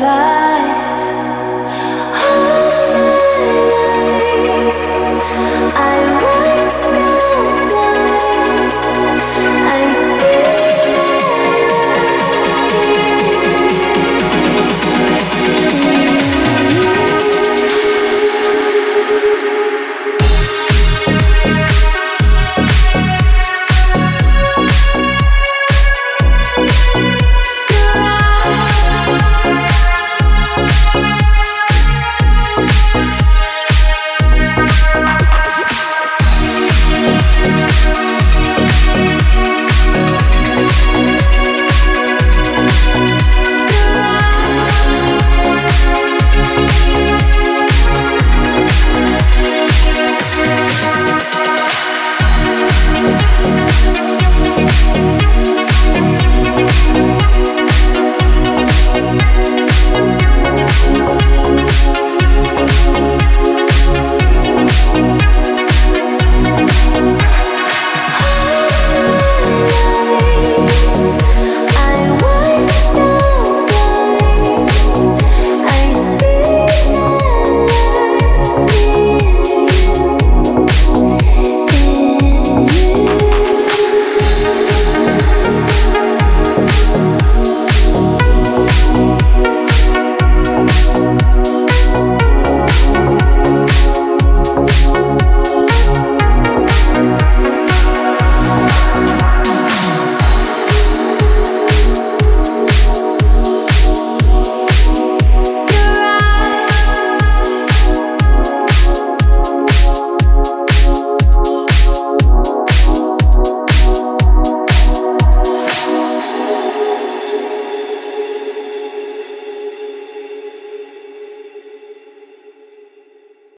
vai.